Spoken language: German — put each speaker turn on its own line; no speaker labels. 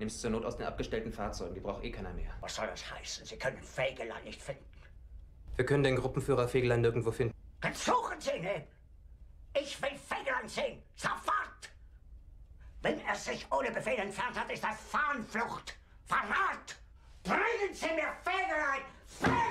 Nimm's zur Not aus den abgestellten Fahrzeugen. Die braucht eh keiner mehr.
Was soll das heißen? Sie können Fegelein nicht finden.
Wir können den Gruppenführer Fegelein nirgendwo finden.
Dann suchen Sie ihn! Ich will Fegelein sehen! Sofort! Wenn er sich ohne Befehl entfernt hat, ist das Fahnenflucht! Verrat! Bringen Sie mir Fegelein! Fegelein!